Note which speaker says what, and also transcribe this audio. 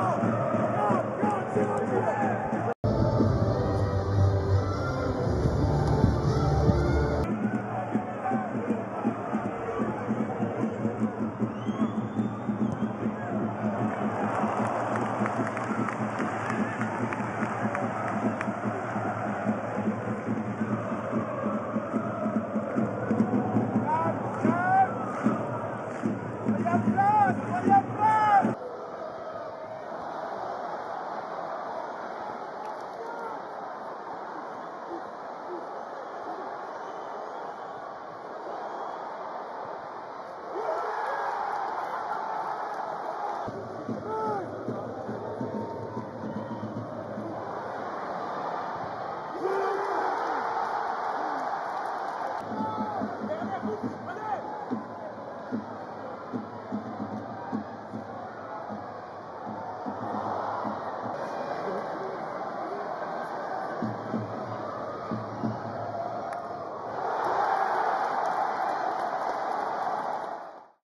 Speaker 1: On. Oh.